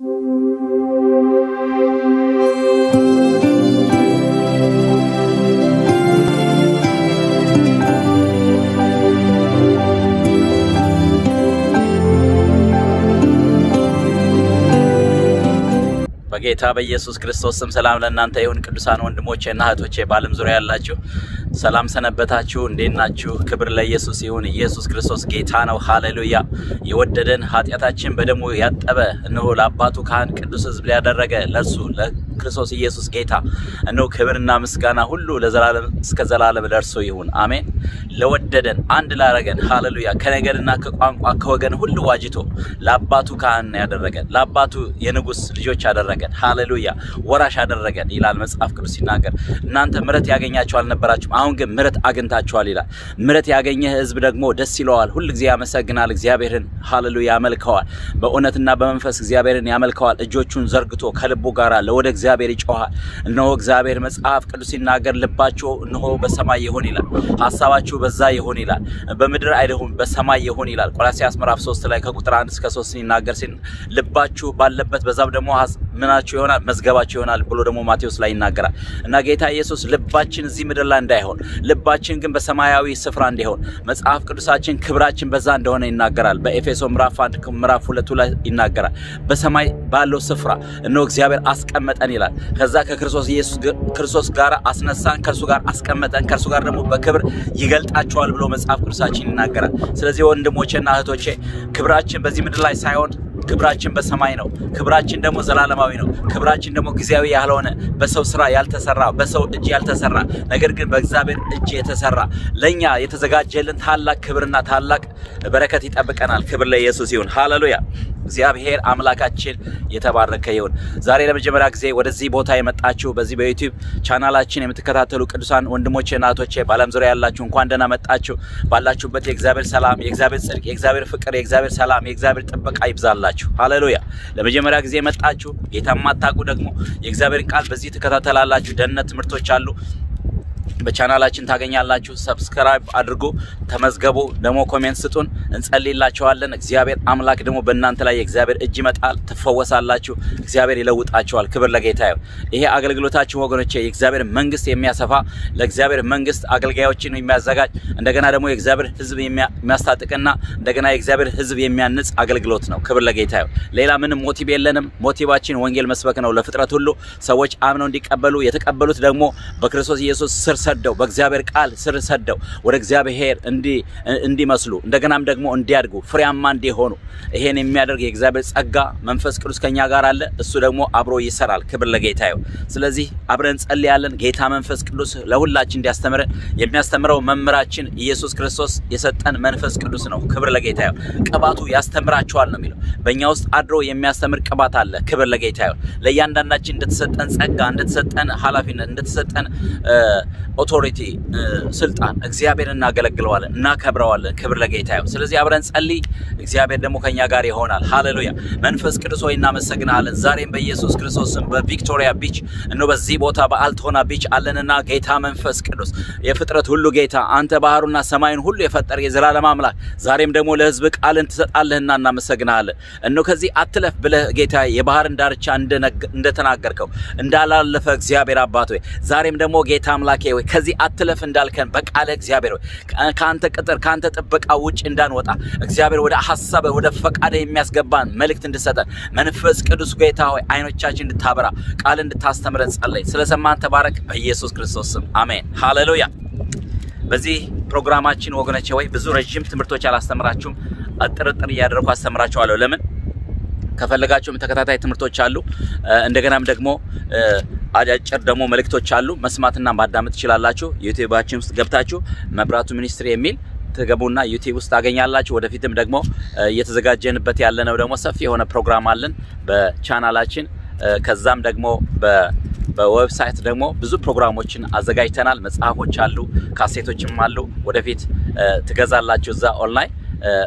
በጌታ በኢየሱስ ክርስቶስ ስም ሰላም ለእናንተ ይሁን። ቅዱሳን ወንድሞቼ እና እህቶቼ በዓለም ዙሪያ ያላችሁ ሰላም ሰነበታችሁ። እንዴት ናችሁ? ክብር ለኢየሱስ ይሁን። ኢየሱስ ክርስቶስ ጌታ ነው። ሃሌሉያ። የወደደን ኃጢአታችን በደሙ ያጠበ። እነሆ ለአባቱ ካህን ቅዱስ ሕዝብ ሊያደረገ ለእርሱ ለክርስቶስ ኢየሱስ ጌታ እነሆ ክብርና ምስጋና ሁሉ ለዘላለም እስከ ዘላለም ለእርሱ ይሁን። አሜን። ለወደደን አንድ ላረገን ሃሌሉያ። ከነገድና ከቋንቋ ከወገን ሁሉ ዋጅቶ ለአባቱ ካህን ያደረገን ለአባቱ የንጉሥ ልጆች ያደረገን ሃሌሉያ። ወራሽ አደረገን ይላል መጽሐፍ ቅዱስ ሲናገር። እናንተ ምሕረት ያገኛችሁ አልነበራችሁም፣ አሁን ግን ምሕረት አግኝታችኋል ይላል። ምሕረት ያገኘ ሕዝብ ደግሞ ደስ ይለዋል፣ ሁል ጊዜ ያመሰግናል፣ እግዚአብሔርን ሃሌሉያ ያመልከዋል። በእውነትና በመንፈስ እግዚአብሔርን ያመልከዋል። እጆቹን ዘርግቶ ከልቡ ጋር ለወደ እግዚአብሔር ይጮኻል። እነሆ እግዚአብሔር መጽሐፍ ቅዱስ ሲናገር ልባችሁ እነሆ በሰማይ ይሁን ይላል፣ ሀሳባችሁ በዛ ይሁን ይላል፣ በምድር አይደሁም በሰማይ ይሁን ይላል። ቆላስይስ ምዕራፍ 3 ላይ ከቁጥር 1 እስከ 3 ሲናገር ልባችሁ ባለበት በዛም ደግሞ ምናችሁ ይሆናል መዝገባችሁ ይሆናል ብሎ ደግሞ ማቴዎስ ላይ ይናገራል። እና ጌታ ኢየሱስ ልባችን እዚህ ምድር ላይ እንዳይሆን ልባችን ግን በሰማያዊ ስፍራ እንዲሆን መጽሐፍ ቅዱሳችን ክብራችን በዛ እንደሆነ ይናገራል። በኤፌሶ ምዕራፍ 1 ምዕራፍ 2 ላይ ይናገራል። በሰማይ ባለው ስፍራ እነሆ እግዚአብሔር አስቀመጠን ይላል። ከዛ ከክርስቶስ ኢየሱስ ክርስቶስ ጋር አስነሳን፣ ከእርሱ ጋር አስቀመጠን፣ ከእርሱ ጋር ደግሞ በክብር ይገልጣቸዋል ብሎ መጽሐፍ ቅዱሳችን ይናገራል። ስለዚህ ወንድሞቼና እህቶቼ ክብራችን በዚህ ምድር ላይ ሳይሆን ክብራችን በሰማይ ነው። ክብራችን ደግሞ ዘላለማዊ ነው። ክብራችን ደግሞ ጊዜያዊ ያልሆነ በሰው ስራ ያልተሰራ በሰው እጅ ያልተሰራ ነገር ግን በእግዚአብሔር እጅ የተሰራ ለእኛ የተዘጋጀልን ታላቅ ክብርና ታላቅ በረከት ይጠብቀናል። ክብር ለኢየሱስ ይሁን። ሃሌሉያ። እግዚአብሔር አምላካችን የተባረከ ይሁን። ዛሬ ለመጀመሪያ ጊዜ ወደዚህ ቦታ የመጣችሁ በዚህ በዩቲዩብ ቻናላችን የምትከታተሉ ቅዱሳን ወንድሞቼ እና እህቶቼ በዓለም ዙሪያ ያላችሁ እንኳን ደህና መጣችሁ። ባላችሁበት የእግዚአብሔር ሰላም፣ የእግዚአብሔር ጽድቅ፣ የእግዚአብሔር ፍቅር፣ የእግዚአብሔር ሰላም፣ የእግዚአብሔር ጥበቃ ይብዛላችሁ። ሃሌሉያ። ለመጀመሪያ ጊዜ የመጣችሁ ጌታ የማታውቁ ደግሞ የእግዚአብሔርን ቃል በዚህ ትከታተላላችሁ። ደህንነት ትምህርቶች አሉ በቻናላችን ታገኛላችሁ። subscribe አድርጉ፣ ተመዝገቡ፣ ደግሞ comment ስጡን፣ እንጸልይላችኋለን። እግዚአብሔር አምላክ ደግሞ በእናንተ ላይ የእግዚአብሔር እጅ ይመጣል፣ ትፈወሳላችሁ፣ እግዚአብሔር ይለውጣችኋል። ክብር ለጌታ ይሁን። ይሄ አገልግሎታችሁ ወገኖቼ የእግዚአብሔር መንግስት የሚያሰፋ ለእግዚአብሔር መንግስት አገልጋዮችን የሚያዘጋጅ እንደገና ደግሞ የእግዚአብሔር ሕዝብ የሚያስታጥቅና እንደገና የእግዚአብሔር ሕዝብ የሚያንጽ አገልግሎት ነው። ክብር ለጌታ ይሁን። ሌላ ምንም motive የለንም። ሞቲቫችን ወንጌል መስበክ ነው ለፍጥረት ሁሉ ሰዎች አምነው እንዲቀበሉ የተቀበሉት ደግሞ በክርስቶስ ኢየሱስ ስር ሰደው በእግዚአብሔር ቃል ስር ሰደው ወደ እግዚአብሔር እንዲመስሉ እንደገናም ደግሞ እንዲያድጉ ፍሬያማ እንዲሆኑ ይሄን የሚያደርግ የእግዚአብሔር ጸጋ መንፈስ ቅዱስ ከኛ ጋር አለ። እሱ ደግሞ አብሮ ይሰራል። ክብር ለጌታ ስለዚህ አብረን ጸልያለን። ጌታ መንፈስ ቅዱስ ለሁላችን እንዲያስተምረን የሚያስተምረው መምህራችን ኢየሱስ ክርስቶስ የሰጠን መንፈስ ቅዱስ ነው። ክብር ለጌታ ይሁን። ቅባቱ ያስተምራችኋል ነው የሚለው። በእኛ ውስጥ አድሮ የሚያስተምር ቅባት አለ። ክብር ለጌታ ለእያንዳንዳችን እንደተሰጠን ጸጋ፣ እንደተሰጠን ኃላፊነት፣ እንደተሰጠን authority ስልጣን እግዚአብሔር እናገለግለዋለን፣ እናከብረዋለን። ክብር ለጌታ ይሁን። ስለዚህ አብረን ጸልይ። እግዚአብሔር ደግሞ ከኛ ጋር ይሆናል። ሃሌሉያ። መንፈስ ቅዱስ ሆይ እናመሰግናለን። ዛሬም በኢየሱስ ክርስቶስ በ Victoria Beach እኖ በዚህ ቦታ በአልቶና ቢች አለንና ጌታ መንፈስ ቅዱስ የፍጥረት ሁሉ ጌታ አንተ ባህሩና ሰማይን ሁሉ የፈጠር የዘላለም አምላክ ዛሬም ደግሞ ለሕዝብ ቃልን ትሰጣለህና እናመሰግናለን። እኖ ከዚህ አትለፍ ብለህ ጌታ የባህርን ዳርቻ እንደተናገርከው እንዳላለፈ እግዚአብሔር አባት ሆይ ዛሬም ደግሞ ጌታ አምላኬ ከዚህ አትለፍ እንዳልከን በቃለ እግዚአብሔር ከአንተ ቅጥር ከአንተ ጥበቃ ውጭ እንዳንወጣ እግዚአብሔር ወደ ሀሳብ ወደ ፈቃደ የሚያስገባን መልእክት እንድሰጠን መንፈስ ቅዱስ ጌታ ሆይ አይኖቻችን እንድታበራ ቃል እንድታስተምረን ጸለይ። ስለሰማን ተባረክ። በኢየሱስ ክርስቶስ ስም አሜን። ሃሌሉያ። በዚህ ፕሮግራማችን ወገኖቼ ወይ ብዙ ረዥም ትምህርቶች አላስተምራችሁም። አጥርጥር እያደረኩ አስተምራችኋለሁ። ለምን ከፈለጋችሁም ተከታታይ ትምህርቶች አሉ። እንደገናም ደግሞ አጫጭር ደግሞ መልእክቶች አሉ። መስማትና ማዳመጥ ትችላላችሁ። ዩቲዩባችን ውስጥ ገብታችሁ መብራቱ ሚኒስትሪ የሚል ትገቡና ዩቲዩብ ውስጥ ታገኛላችሁ። ወደፊትም ደግሞ እየተዘጋጀንበት ያለነው ደግሞ ሰፊ የሆነ ፕሮግራም አለን በቻናላችን ከዛም ደግሞ በ website ደግሞ ብዙ ፕሮግራሞችን አዘጋጅተናል። መጽሐፎች አሉ፣ ካሴቶችም አሉ። ወደፊት ትገዛላችሁ እዛ ኦንላይን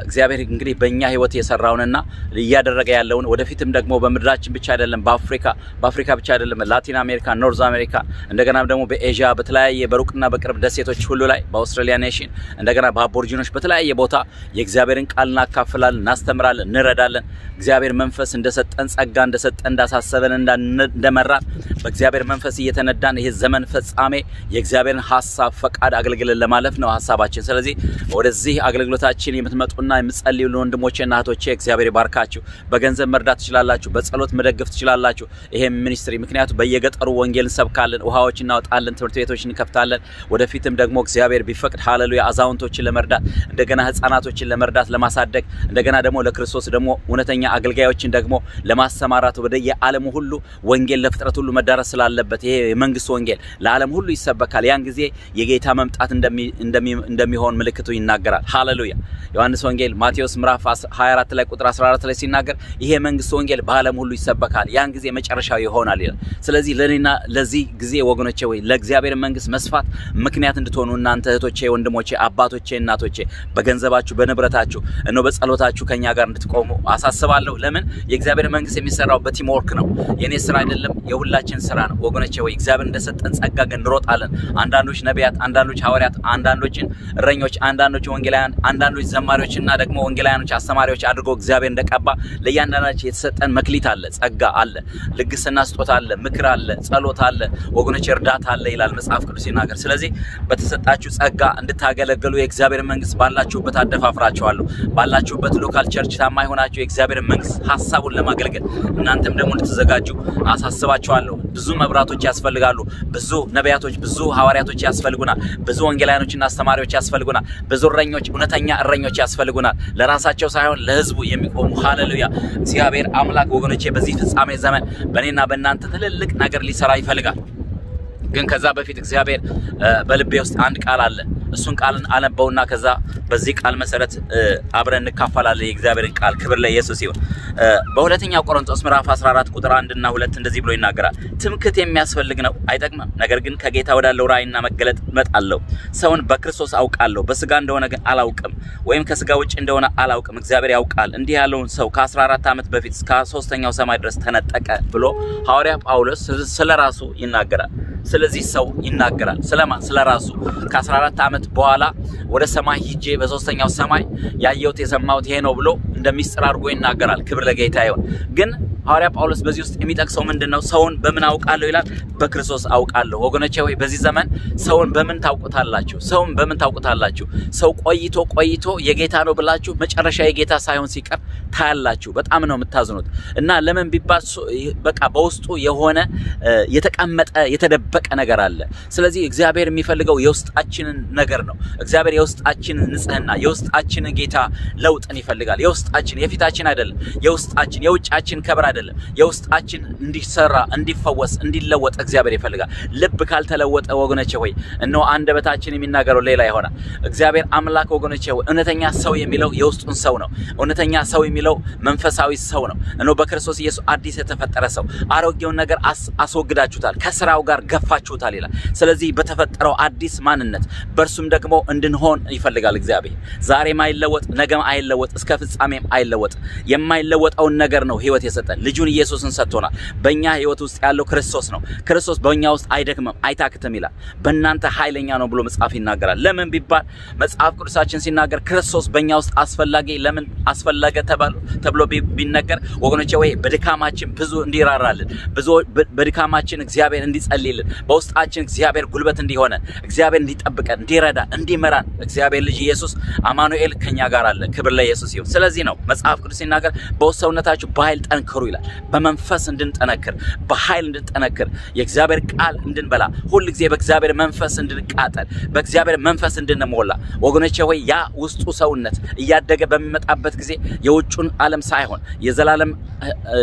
እግዚአብሔር እንግዲህ በእኛ ህይወት የሰራውንና እያደረገ ያለውን ወደፊትም ደግሞ በምድራችን ብቻ አይደለም በአፍሪካ በአፍሪካ ብቻ አይደለም ላቲን አሜሪካ፣ North America እንደገናም ደግሞ በኤዥያ በተለያየ በሩቅና በቅርብ ደሴቶች ሁሉ ላይ በአውስትራሊያ nation እንደገና በአቦርጂኖች በተለያየ ቦታ የእግዚአብሔርን ቃል እናካፍላለን፣ እናስተምራለን፣ እንረዳለን። እግዚአብሔር መንፈስ እንደሰጠን ጸጋ እንደሰጠን እንዳሳሰበን እንደመራን በእግዚአብሔር መንፈስ እየተነዳን ይሄ ዘመን ፍጻሜ የእግዚአብሔርን ሀሳብ ፈቃድ አገልግለን ለማለፍ ነው ሀሳባችን። ስለዚህ ወደዚህ አገልግሎታችን የምትመጡና የምትጸልዩ ወንድሞቼና እህቶቼ እግዚአብሔር ይባርካችሁ። በገንዘብ መርዳት ትችላላችሁ፣ በጸሎት መደገፍ ትችላላችሁ። ይሄም ሚኒስትሪ ምክንያቱም በየገጠሩ ወንጌል እንሰብካለን፣ ውሃዎች እናወጣለን፣ ትምህርት ቤቶች እንከፍታለን። ወደፊትም ደግሞ እግዚአብሔር ቢፈቅድ ሃሌሉያ አዛውንቶችን ለመርዳት እንደገና ህፃናቶችን ለመርዳት ለማሳደግ እንደገና ደግሞ ለክርስቶስ ደግሞ እውነተኛ አገልጋዮችን ደግሞ ለማሰማራት ወደ የዓለሙ ሁሉ ወንጌል ለፍጥረት ሁሉ መዳረስ ስላለበት ይሄ የመንግስት ወንጌል ለዓለም ሁሉ ይሰበካል። ያን ጊዜ የጌታ መምጣት እንደሚሆን ምልክቱ ይናገራል። ሃሌሉያ ዮሐንስ ወንጌል ማቴዎስ ምዕራፍ 24 ላይ ቁጥር 14 ላይ ሲናገር ይሄ የመንግስት ወንጌል በዓለም ሁሉ ይሰበካል፣ ያን ጊዜ መጨረሻው ይሆናል ይላል። ስለዚህ ለኔና ለዚህ ጊዜ ወገኖቼ ወይ ለእግዚአብሔር መንግስት መስፋት ምክንያት እንድትሆኑ እናንተ እህቶቼ፣ ወንድሞቼ፣ አባቶቼ፣ እናቶቼ በገንዘባችሁ በንብረታችሁ እኖ በጸሎታችሁ ከኛ ጋር እንድትቆሙ አሳስባለሁ። ለምን የእግዚአብሔር መንግስት የሚሰራው በቲም ወርክ ነው። የኔ ስራ አይደለም፣ የሁላችን ስራ ነው ወገኖቼ ወይ እግዚአብሔር እንደሰጠን ጸጋ ግን እንሮጣለን። አንዳንዶች ነቢያት፣ አንዳንዶች ሐዋርያት፣ አንዳንዶችን እረኞች፣ አንዳንዶች ወንጌላውያን፣ አንዳንዶች ዘማሪዎች እና ደግሞ ወንጌላውያኖች አስተማሪዎች አድርጎ እግዚአብሔር እንደቀባ ለእያንዳንዳችን የተሰጠን መክሊት አለ፣ ጸጋ አለ፣ ልግስና ስጦታ አለ፣ ምክር አለ፣ ጸሎት አለ፣ ወገኖች እርዳታ አለ ይላል መጽሐፍ ቅዱስ ሲናገር። ስለዚህ በተሰጣችሁ ጸጋ እንድታገለግሉ የእግዚአብሔር መንግስት ባላችሁበት አደፋፍራችኋለሁ። ባላችሁበት local church ታማኝ ሆናችሁ የእግዚአብሔር መንግስት ሀሳቡን ለማገልገል እናንተም ደግሞ እንድትዘጋጁ አሳስባችኋለሁ። ብዙ መብራቶች ያስፈልጋሉ። ብዙ ነቢያቶች፣ ብዙ ሐዋርያቶች ያስፈልጉናል። ብዙ ወንጌላውያኖችና አስተማሪዎች ያስፈልጉናል። ብዙ እረኞች፣ እውነተኛ እረኞች ያስፈልጉናል። ለራሳቸው ሳይሆን ለህዝቡ የሚቆሙ ሃሌሉያ። እግዚአብሔር አምላክ ወገኖቼ በዚህ ፍጻሜ ዘመን በእኔና በእናንተ ትልልቅ ነገር ሊሰራ ይፈልጋል። ግን ከዛ በፊት እግዚአብሔር በልቤ ውስጥ አንድ ቃል አለ። እሱን ቃልን አነበውና ከዛ በዚህ ቃል መሰረት አብረን እንካፈላለን የእግዚአብሔርን ቃል። ክብር ለኢየሱስ ይሁን። በሁለተኛ ቆሮንቶስ ምዕራፍ 14 ቁጥር 1 እና 2 እንደዚህ ብሎ ይናገራል። ትምክህት የሚያስፈልግ ነው አይጠቅምም። ነገር ግን ከጌታ ወዳለው ራእይና መገለጥ እመጣለሁ። ሰውን በክርስቶስ አውቃለሁ፣ በስጋ እንደሆነ ግን አላውቅም፣ ወይም ከስጋ ውጭ እንደሆነ አላውቅም፣ እግዚአብሔር ያውቃል። እንዲህ ያለውን ሰው ከ14 ዓመት በፊት እስከ ሶስተኛው ሰማይ ድረስ ተነጠቀ ብሎ ሐዋርያ ጳውሎስ ስለ ራሱ ይናገራል። ስለዚህ ሰው ይናገራል። ስለማን? ስለ ራሱ ከ14 ዓመት በኋላ ወደ ሰማይ ሂጄ በሶስተኛው ሰማይ ያየሁት የሰማሁት ይሄ ነው ብሎ እንደ ሚስጥር አድርጎ ይናገራል። ክብር ለጌታ ይሁን። ግን ሐዋርያ ጳውሎስ በዚህ ውስጥ የሚጠቅሰው ምንድን ነው? ሰውን በምን አውቃለሁ ይላል። በክርስቶስ አውቃለሁ። ወገኖቼ ሆይ በዚህ ዘመን ሰውን በምን ታውቁታላችሁ? ሰውን በምን ታውቁታላችሁ? ሰው ቆይቶ ቆይቶ የጌታ ነው ብላችሁ መጨረሻ የጌታ ሳይሆን ሲቀር ታያላችሁ። በጣም ነው የምታዝኑት። እና ለምን ቢባል በቃ በውስጡ የሆነ የተቀመጠ የተደበቀ ነገር አለ። ስለዚህ እግዚአብሔር የሚፈልገው የውስጣችንን ነገር ነው። እግዚአብሔር የውስጣችንን ንጽህና፣ የውስጣችንን ጌታ ለውጥን ይፈልጋል። የውስጣችን የፊታችን አይደለም፣ የውስጣችን የውጫችን ከብር አይደለም። የውስጣችን እንዲሰራ፣ እንዲፈወስ፣ እንዲለወጥ እግዚአብሔር ይፈልጋል። ልብ ካልተለወጠ ወገኖቼ ሆይ እነሆ አንደበታችን የሚናገረው ሌላ ይሆናል። እግዚአብሔር አምላክ ወገኖቼ ሆይ እውነተኛ ሰው የሚለው የውስጡን ሰው ነው። እውነተኛ ሰው የሚለው መንፈሳዊ ሰው ነው። እነሆ በክርስቶስ ኢየሱስ አዲስ የተፈጠረ ሰው አሮጌውን ነገር አስወግዳችሁታል፣ ከስራው ጋር ገፋችሁታል ይላል። ስለዚህ በተፈጠረው አዲስ ማንነት በእርሱም ደግሞ እንድንሆን ይፈልጋል እግዚአብሔር። ዛሬም አይለወጥ፣ ነገም አይለወጥ፣ እስከ ፍጻሜም አይለወጥ። የማይለወጠውን ነገር ነው ህይወት የሰጠን ልጁን ኢየሱስን ሰጥቶናል። በእኛ ህይወት ውስጥ ያለው ክርስቶስ ነው። ክርስቶስ በእኛ ውስጥ አይደክምም፣ አይታክትም ይላል። በእናንተ ኃይለኛ ነው ብሎ መጽሐፍ ይናገራል። ለምን ቢባል መጽሐፍ ቅዱሳችን ሲናገር ክርስቶስ በእኛ ውስጥ አስፈላጊ ለምን አስፈለገ ተብሎ ቢነገር ወገኖቼ ወይ በድካማችን ብዙ እንዲራራልን ብዙ በድካማችን እግዚአብሔር እንዲጸልይልን በውስጣችን እግዚአብሔር ጉልበት እንዲሆነን እግዚአብሔር እንዲጠብቀን እንዲረዳ እንዲመራን እግዚአብሔር ልጅ ኢየሱስ አማኑኤል ከኛ ጋር አለ። ክብር ለኢየሱስ ይሁን። ስለዚህ ነው መጽሐፍ ቅዱስ ሲናገር በውስጥ ሰውነታችሁ በኃይል ጠንክሩ ይላል። በመንፈስ እንድንጠነክር በኃይል እንድንጠነክር የእግዚአብሔር ቃል እንድንበላ ሁል ጊዜ በእግዚአብሔር መንፈስ እንድንቃጠል በእግዚአብሔር መንፈስ እንድንሞላ ወገኖቼ ሆይ ያ ውስጡ ሰውነት እያደገ በሚመጣበት ጊዜ የውጩን ዓለም ሳይሆን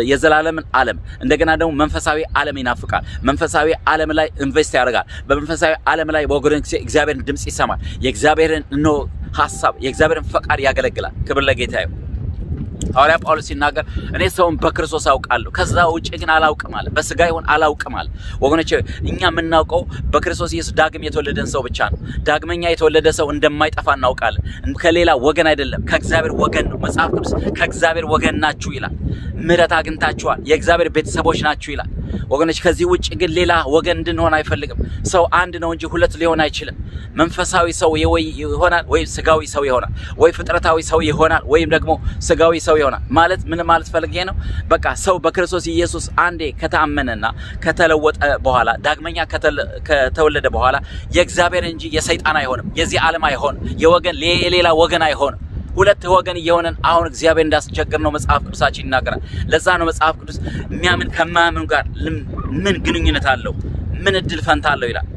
የዘላለምን ዓለም እንደገና ደግሞ መንፈሳዊ ዓለም ይናፍቃል። መንፈሳዊ ዓለም ላይ ኢንቨስት ያደርጋል። በመንፈሳዊ ዓለም ላይ ወገኖቼ እግዚአብሔርን ድምፅ ይሰማል። የእግዚአብሔርን እነሆ ሀሳብ የእግዚአብሔርን ፈቃድ ያገለግላል። ክብር ለጌታ ይሁን። ሐዋርያ ጳውሎስ ሲናገር እኔ ሰውን በክርስቶስ አውቃለሁ ከዛ ውጭ ግን አላውቅም አለ። በስጋ ይሆን አላውቅም አለ። ወገኖች እኛ የምናውቀው በክርስቶስ ኢየሱስ ዳግም የተወለደን ሰው ብቻ ነው። ዳግመኛ የተወለደ ሰው እንደማይጠፋ እናውቃለን። ከሌላ ወገን አይደለም፣ ከእግዚአብሔር ወገን ነው። መጽሐፍ ቅዱስ ከእግዚአብሔር ወገን ናችሁ ይላል። ምሕረት አግኝታችኋል፣ የእግዚአብሔር ቤተሰቦች ናችሁ ይላል። ወገኖች ከዚህ ውጭ ግን ሌላ ወገን እንድንሆን አይፈልግም። ሰው አንድ ነው እንጂ ሁለት ሊሆን አይችልም። መንፈሳዊ ሰው ይሆናል ወይም ስጋዊ ሰው ይሆናል፣ ወይ ፍጥረታዊ ሰው ይሆናል ወይም ደግሞ ስጋዊ ሰው ይሆናል። ማለት ምን ማለት ፈልጌ ነው? በቃ ሰው በክርስቶስ ኢየሱስ አንዴ ከታመነና ከተለወጠ በኋላ ዳግመኛ ከተወለደ በኋላ የእግዚአብሔር እንጂ የሰይጣን አይሆንም፣ የዚህ ዓለም አይሆንም፣ የወገን የሌላ ወገን አይሆንም። ሁለት ወገን እየሆነን አሁን እግዚአብሔር እንዳስቸገር ነው መጽሐፍ ቅዱሳችን ይናገራል። ለዛ ነው መጽሐፍ ቅዱስ የሚያምን ከማያምን ጋር ምን ግንኙነት አለው? ምን እድል ፈንታ አለው ይላል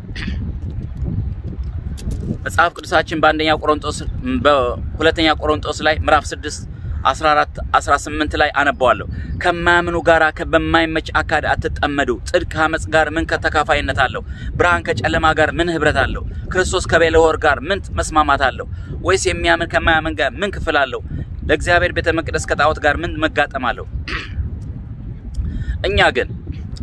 መጽሐፍ ቅዱሳችን በአንደኛ ቆሮንጦስ በሁለተኛ ቆሮንጦስ ላይ ምዕራፍ 6 14 18 ላይ አነባዋለሁ። ከማያምኑ ጋራ በማይመች አካድ አትጠመዱ። ጽድቅ ከአመፅ ጋር ምን ከተካፋይነት አለው? ብርሃን ከጨለማ ጋር ምን ህብረት አለው? ክርስቶስ ከቤልሆር ጋር ምን መስማማት አለው? ወይስ የሚያምን ከማያምን ጋር ምን ክፍል አለው? ለእግዚአብሔር ቤተ መቅደስ ከጣዖት ጋር ምን መጋጠም አለው? እኛ ግን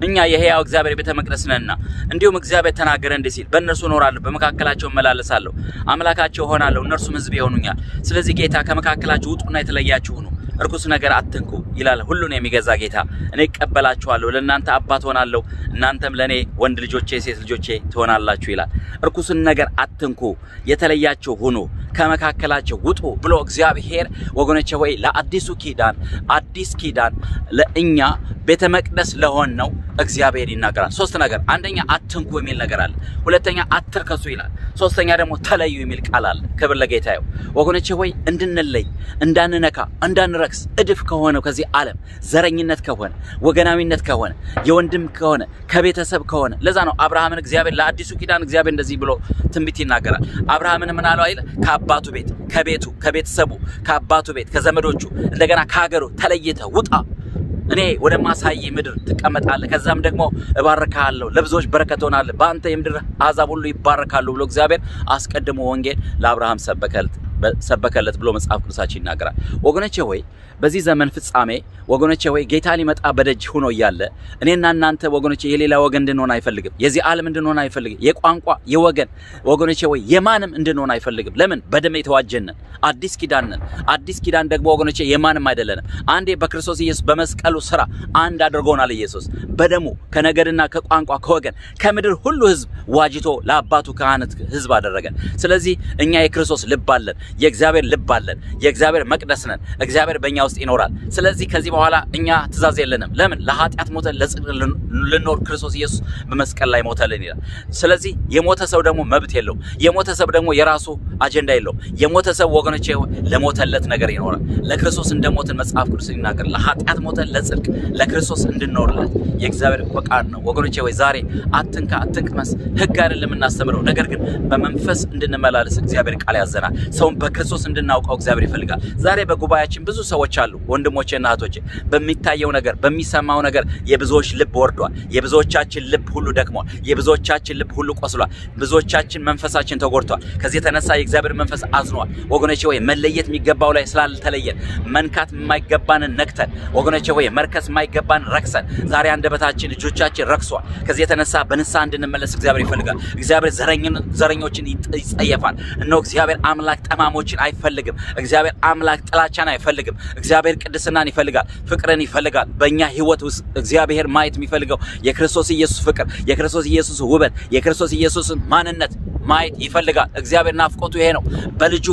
እኛ የሕያው እግዚአብሔር ቤተ መቅደስ ነንና እንዲሁም እግዚአብሔር ተናገረ እንዲህ ሲል በእነርሱ እኖራለሁ፣ በመካከላቸው እመላለሳለሁ፣ አምላካቸው እሆናለሁ፣ እነርሱም ሕዝብ ይሆኑኛል። ስለዚህ ጌታ ከመካከላችሁ ውጡና የተለያችሁ ሁኑ፣ እርኩስ ነገር አትንኩ ይላል ሁሉን የሚገዛ ጌታ። እኔ እቀበላችኋለሁ፣ ለእናንተ አባት ሆናለሁ፣ እናንተም ለእኔ ወንድ ልጆቼ ሴት ልጆቼ ትሆናላችሁ ይላል። እርኩስን ነገር አትንኩ፣ የተለያችሁ ሁኑ፣ ከመካከላቸው ውጡ ብሎ እግዚአብሔር ወገኖቼ ሆይ ለአዲሱ ኪዳን አዲስ ኪዳን ለእኛ ቤተ መቅደስ ለሆን ነው እግዚአብሔር ይናገራል። ሶስት ነገር፣ አንደኛ አትንኩ የሚል ነገር አለ። ሁለተኛ አትርከሱ ይላል። ሶስተኛ ደግሞ ተለዩ የሚል ቃል አለ። ክብር ለጌታ ወገኖቼ ሆይ እንድንለይ፣ እንዳንነካ፣ እንዳንረክስ እድፍ ከሆነው ከዚህ ዓለም ዘረኝነት ከሆነ ወገናዊነት ከሆነ የወንድም ከሆነ ከቤተሰብ ከሆነ ለዛ ነው አብርሃምን እግዚአብሔር ለአዲሱ ኪዳን እግዚአብሔር እንደዚህ ብሎ ትንቢት ይናገራል። አብርሃምን ምን አለው አይለ ከአባቱ ቤት ከቤቱ ከቤተሰቡ ከአባቱ ቤት ከዘመዶቹ እንደገና ከሀገሩ ተለይተ ውጣ። እኔ ወደ ማሳይ ምድር ትቀመጣለህ፣ ከዛም ደግሞ እባርካለሁ፣ ለብዙዎች በረከት ትሆናለህ፣ በአንተ የምድር አሕዛብ ሁሉ ይባረካሉ ብሎ እግዚአብሔር አስቀድሞ ወንጌል ለአብርሃም ሰበከለት ብሎ መጽሐፍ ቅዱሳችን ይናገራል። ወገኖቼ ሆይ በዚህ ዘመን ፍጻሜ ወገኖቼ ሆይ ጌታ ሊመጣ በደጅ ሆኖ እያለ እኔና እናንተ ወገኖቼ የሌላ ወገን እንድንሆን አይፈልግም። የዚህ ዓለም እንድንሆን አይፈልግም። የቋንቋ የወገን ወገኖቼ ሆይ የማንም እንድንሆን አይፈልግም። ለምን? በደም የተዋጀንን አዲስ ኪዳን ነን። አዲስ ኪዳን ደግሞ ወገኖቼ የማንም አይደለንም። አንዴ በክርስቶስ ኢየሱስ በመስቀሉ ስራ አንድ አድርጎናል። ኢየሱስ በደሙ ከነገድና ከቋንቋ ከወገን ከምድር ሁሉ ሕዝብ ዋጅቶ ለአባቱ ካህናት ሕዝብ አደረገን። ስለዚህ እኛ የክርስቶስ ልብ አለን፣ የእግዚአብሔር ልብ አለን፣ የእግዚአብሔር መቅደስ ነን። እግዚአብሔር በእኛ ውስጥ ይኖራል። ስለዚህ ከዚህ በኋላ እኛ ትእዛዝ የለንም። ለምን? ለኃጢአት ሞተን ለጽድቅ ልኖር ክርስቶስ ኢየሱስ በመስቀል ላይ ሞተልን ይላል። ስለዚህ የሞተ ሰው ደግሞ መብት የለውም። የሞተ ሰው ደግሞ የራሱ አጀንዳ የለውም። የሞተ ሰው ወገኖቼ ለሞተለት ነገር ይኖራል። ለክርስቶስ እንደሞትን መጽሐፍ ቅዱስ ይናገር። ለኃጢአት ሞተን ለጽድቅ ለክርስቶስ እንድንኖርለት የእግዚአብሔር ፈቃድ ነው። ወገኖቼ ወይ ዛሬ አትንካ፣ አትቅመስ ህግ አይደለም የምናስተምረው፣ ነገር ግን በመንፈስ እንድንመላለስ እግዚአብሔር ቃል ያዘናል። ሰውን በክርስቶስ እንድናውቀው እግዚአብሔር ይፈልጋል። ዛሬ በጉባኤያችን ብዙ ሰዎች አሉ ወንድሞቼና እህቶቼ፣ በሚታየው ነገር በሚሰማው ነገር የብዙዎች ልብ ወርዷል። የብዙዎቻችን ልብ ሁሉ ደክሟል። የብዙዎቻችን ልብ ሁሉ ቆስሏል። ብዙዎቻችን መንፈሳችን ተጎድቷል። ከዚህ የተነሳ የእግዚአብሔር መንፈስ አዝኗል። ወገኖቼ ወይ መለየት የሚገባው ላይ ስላልተለየን መንካት የማይገባንን ነክተን ወገኖቼ ወይ መርከስ የማይገባን ረክሰን ዛሬ አንደበታችን እጆቻችን ረክሷል። ከዚህ የተነሳ በንስሐ እንድንመለስ እግዚአብሔር ይፈልጋል። እግዚአብሔር ዘረኞችን ይጸየፋል። እነሆ እግዚአብሔር አምላክ ጠማሞችን አይፈልግም። እግዚአብሔር አምላክ ጥላቻን አይፈልግም። እግዚአብሔር ቅድስናን ይፈልጋል፣ ፍቅርን ይፈልጋል። በእኛ ህይወት ውስጥ እግዚአብሔር ማየት የሚፈልገው የክርስቶስ ኢየሱስ ፍቅር፣ የክርስቶስ ኢየሱስ ውበት፣ የክርስቶስ ኢየሱስን ማንነት ማየት ይፈልጋል። እግዚአብሔር ናፍቆቱ ይሄ ነው። በልጁ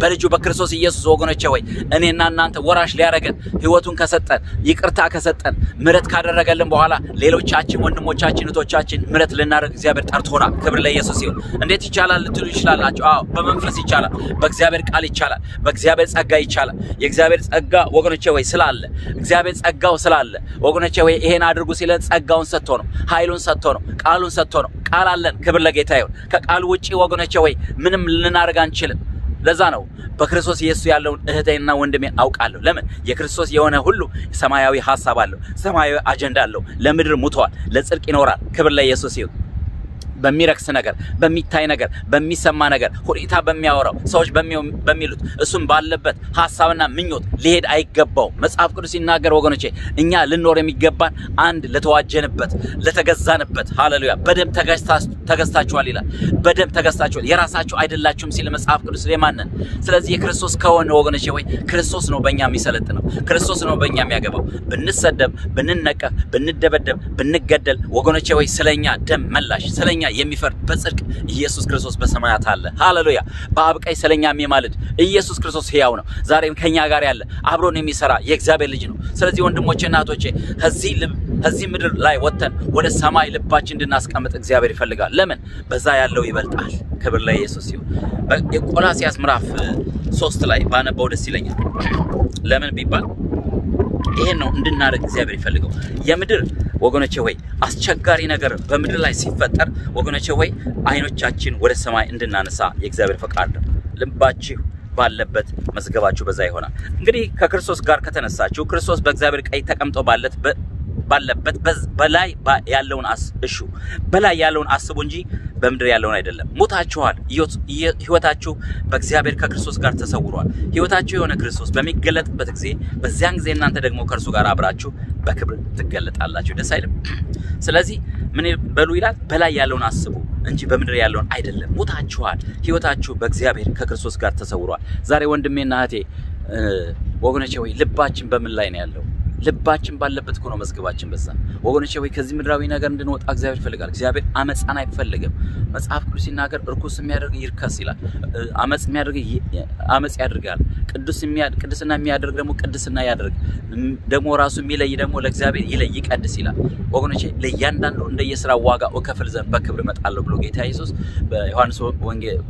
በልጁ በክርስቶስ ኢየሱስ ወገኖቼ ወይ እኔና እናንተ ወራሽ ሊያደርገን ህይወቱን ከሰጠን ይቅርታ ከሰጠን ምሕረት ካደረገልን በኋላ ሌሎቻችን ወንድሞቻችን እህቶቻችን ምሕረት ልናደርግ እግዚአብሔር ጠርቶናል። ክብር ለኢየሱስ ይሁን። እንዴት ይቻላል ልትሉ ይችላላችሁ። አዎ በመንፈስ ይቻላል፣ በእግዚአብሔር ቃል ይቻላል፣ በእግዚአብሔር ጸጋ ይቻላል። የእግዚአብሔር ጸጋ ወገኖቼ ወይ ስላለ እግዚአብሔር ጸጋው ስላለ ወገኖቼ ወይ ይሄን አድርጉ ሲለን ጸጋውን ሰጥቶ ነው፣ ኃይሉን ሰጥቶ ነው፣ ቃሉን ሰጥቶ ነው። ቃል አለን። ክብር ለጌታ ይሁን። ከቃሉ ውጪ ወገኖቼ ወይ ምንም ልናደርግ አንችልም። ለዛ ነው በክርስቶስ ኢየሱስ ያለውን እህቴና ወንድሜን አውቃለሁ። ለምን የክርስቶስ የሆነ ሁሉ ሰማያዊ ሀሳብ አለው፣ ሰማያዊ አጀንዳ አለው። ለምድር ሙተዋል፣ ለጽድቅ ይኖራል። ክብር ለኢየሱስ ይሁን። በሚረክስ ነገር፣ በሚታይ ነገር፣ በሚሰማ ነገር፣ ሁኔታ በሚያወራው ሰዎች በሚሉት እሱም ባለበት ሀሳብና ምኞት ሊሄድ አይገባውም። መጽሐፍ ቅዱስ ሲናገር ወገኖቼ እኛ ልኖር የሚገባን አንድ ለተዋጀንበት ለተገዛንበት፣ ሃሌሉያ በደም ተገዝታችኋል ይላል። በደም ተገዝታችኋል የራሳችሁ አይደላችሁም ሲል መጽሐፍ ቅዱስ የማንን ስለዚህ የክርስቶስ ከሆነ ወገኖቼ ወይ ክርስቶስ ነው በእኛ የሚሰለጥነው፣ ክርስቶስ ነው በእኛ የሚያገባው። ብንሰደብ፣ ብንነቀፍ፣ ብንደበደብ፣ ብንገደል ወገኖቼ ወይ ስለኛ ደም መላሽ ስለኛ የሚፈርድ በጽድቅ ኢየሱስ ክርስቶስ በሰማያት አለ። ሃሌሉያ በአብ ቀኝ ስለኛ የሚማልድ ኢየሱስ ክርስቶስ ሕያው ነው። ዛሬም ከኛ ጋር ያለ አብሮን የሚሰራ የእግዚአብሔር ልጅ ነው። ስለዚህ ወንድሞቼ እና እህቶቼ ከዚህ ከዚህ ምድር ላይ ወጥተን ወደ ሰማይ ልባችን እንድናስቀምጥ እግዚአብሔር ይፈልጋል። ለምን? በዛ ያለው ይበልጣል። ክብር ለኢየሱስ ይሁን። የቆላሲያስ ምዕራፍ ሶስት ላይ ባነበው ደስ ይለኛል። ለምን ቢባል ይሄን ነው እንድናደርግ እግዚአብሔር ይፈልገው። የምድር ወገኖቼ ወይ አስቸጋሪ ነገር በምድር ላይ ሲፈጠር ወገኖቼ ወይ አይኖቻችን ወደ ሰማይ እንድናነሳ የእግዚአብሔር ፈቃድ ነው። ልባችሁ ባለበት መዝገባችሁ በዛ ይሆናል። እንግዲህ ከክርስቶስ ጋር ከተነሳችሁ ክርስቶስ በእግዚአብሔር ቀኝ ተቀምጦ ባለት ባለበት በላይ ያለውን እሹ በላይ ያለውን አስቡ እንጂ በምድር ያለውን አይደለም። ሞታችኋል፣ ህይወታችሁ በእግዚአብሔር ከክርስቶስ ጋር ተሰውሯል። ህይወታችሁ የሆነ ክርስቶስ በሚገለጥበት ጊዜ በዚያን ጊዜ እናንተ ደግሞ ከእርሱ ጋር አብራችሁ በክብር ትገለጣላችሁ። ደስ አይልም? ስለዚህ ምን በሉ ይላል? በላይ ያለውን አስቡ እንጂ በምድር ያለውን አይደለም። ሞታችኋል፣ ህይወታችሁ በእግዚአብሔር ከክርስቶስ ጋር ተሰውሯል። ዛሬ ወንድሜና እህቴ ወገኖቼ ወይ ልባችን በምን ላይ ነው ያለው? ልባችን ባለበት እኮ ነው መዝገባችን በዛ። ወገኖቼ ወይ ከዚህ ምድራዊ ነገር እንድንወጣ እግዚአብሔር ይፈልጋል። እግዚአብሔር አመፃን አይፈልግም። መጽሐፍ ቅዱስ ሲናገር እርኩስ የሚያደርግ ይርከስ ይላል። አመፅ የሚያደርግ አመፅ ያድርጋል። ቅዱስ ቅድስና የሚያደርግ ደግሞ ቅድስና ያደርግ ደግሞ ራሱ የሚለይ ደግሞ ለእግዚአብሔር ይለይ ይቀድስ ይላል። ወገኖቼ ለእያንዳንዱ እንደየስራ ዋጋ እከፍል ዘንድ በክብር እመጣለሁ ብሎ ጌታ ኢየሱስ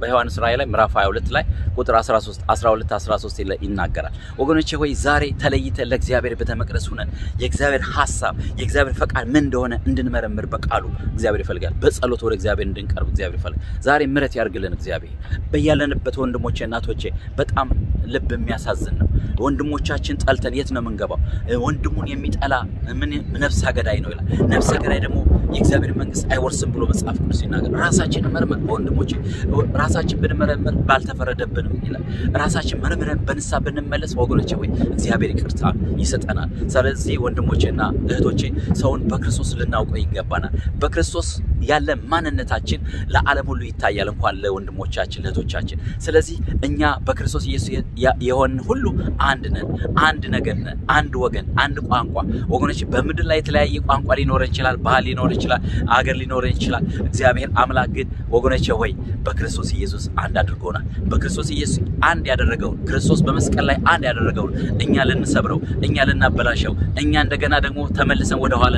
በዮሐንስ ራእይ ላይ ምዕራፍ 22 ላይ ቁጥር 13 12 13 ይናገራል። ወገኖቼ ሆይ ዛሬ ተለይተን ለእግዚአብሔር ቤተ መቅደስ ሁነን የእግዚአብሔር ሀሳብ የእግዚአብሔር ፈቃድ ምን እንደሆነ እንድንመረምር በቃሉ እግዚአብሔር ይፈልጋል። በጸሎት ወደ እግዚአብሔር እንድንቀርብ እግዚአብሔር ይፈልጋል። ዛሬ ምሕረት ያርግልን እግዚአብሔር። በያለንበት ወንድሞቼ እናቶቼ፣ በጣም ልብ የሚያሳዝን ነው። ወንድሞቻችን ጠልተን የት ነው የምንገባው? ወንድሙን የሚጠላ ምን ነፍሰ ገዳይ ነው ይላል። ነፍሰ ገዳይ ደግሞ የእግዚአብሔር መንግስት አይወርስም ብሎ መጽሐፍ ቅዱስ ሲናገር ራሳችን መርመር፣ ወንድሞቼ ራሳችን ብንመረምር ባልተፈረደብንም ይላል። ራሳችን መርምረን በንሳ ብንመለስ ወገኖቼ ወይ እግዚአብሔር ይቅርታ ይሰጠናል። ስለዚህ ወንድሞቼና እህቶቼ ሰውን በክርስቶስ ልናውቀው ይገባናል። በክርስቶስ ያለ ማንነታችን ለዓለም ሁሉ ይታያል፣ እንኳን ለወንድሞቻችን ለእህቶቻችን። ስለዚህ እኛ በክርስቶስ ኢየሱስ የሆን ሁሉ አንድ ነን፣ አንድ ነገር ነን፣ አንድ ወገን፣ አንድ ቋንቋ። ወገኖች በምድር ላይ የተለያየ ቋንቋ ሊኖረን ይችላል፣ ባህል ሊኖረን ይችላል፣ አገር ሊኖረን ይችላል። እግዚአብሔር አምላክ ግን ወገኖቼ ሆይ በክርስቶስ ኢየሱስ አንድ አድርጎናል። በክርስቶስ ኢየሱስ አንድ ያደረገውን ክርስቶስ በመስቀል ላይ አንድ ያደረገውን እኛ ልንሰብረው፣ እኛ ልናበላሸው፣ እኛ እንደገና ደግሞ ተመልሰን ወደኋላ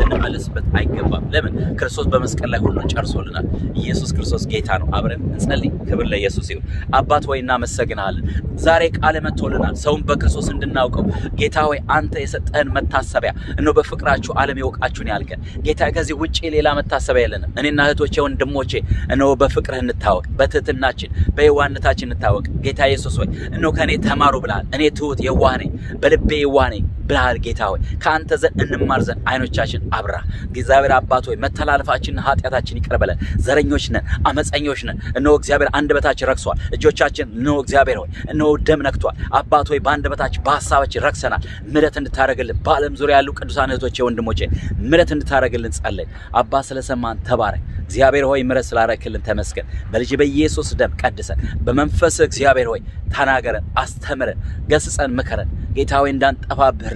ልንመለስበት አይገባም። ለምን? ክርስቶስ በመስቀል ላይ ሁሉን ጨርሶልናል። ኢየሱስ ክርስቶስ ጌታ ነው። አብረን እንጸልይ። ክብር ለኢየሱስ ይሁን። አባት ሆይ እናመሰግናለን። ዛሬ ቃል መጥቶልናል፣ ሰውን በክርስቶስ እንድናውቀው። ጌታ ሆይ አንተ የሰጠህን መታሰቢያ እነሆ በፍቅራችሁ ዓለም የወቃችሁን ያልከን ጌታ፣ ከዚህ ውጭ ሌላ መታሰቢያ የለንም። እኔና እህቶቼ ወንድሞቼ፣ እነሆ በፍቅርህ እንታወቅ፣ በትህትናችን በየዋህነታችን እንታወቅ። ጌታ ኢየሱስ ሆይ እነሆ ከእኔ ተማሩ ብለሃል። እኔ ትሁት የዋህ ነኝ፣ በልቤ የዋህ ነኝ ብለሃል። ጌታ ሆይ ከአንተ ዘንድ እንማር ዘንድ አይኖቻችን አብራ። እግዚአብሔር አባት ሆይ መተላለፋችንና ኃጢአታችን ይቅር በለን። ዘረኞች ነን፣ አመፀኞች ነን። እነሆ እግዚአብሔር አንደበታችን ረክሷል። እጆቻችን እነሆ እግዚአብሔር ሆይ እነሆ ደም ነክቷል። አባት ሆይ በአንደበታችን በሀሳባችን ረክሰናል። ምሕረት እንድታደርግልን በዓለም ዙሪያ ያሉ ቅዱሳን እህቶቼ ወንድሞቼ ምሕረት እንድታደርግልን ጸለይ። አባ ስለሰማን ተባረክ። እግዚአብሔር ሆይ ምሕረት ስላረክልን ተመስገን። በልጅ በኢየሱስ ደም ቀድሰን በመንፈስ እግዚአብሔር ሆይ ተናገረን፣ አስተምረን፣ ገስጸን፣ ምከረን። ጌታ ሆይ እንዳንጠፋብህ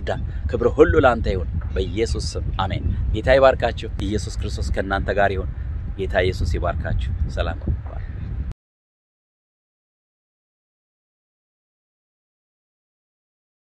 ክብር ሁሉ ለአንተ ይሁን በኢየሱስ ስም አሜን። ጌታ ይባርካችሁ። ኢየሱስ ክርስቶስ ከእናንተ ጋር ይሁን። ጌታ ኢየሱስ ይባርካችሁ። ሰላም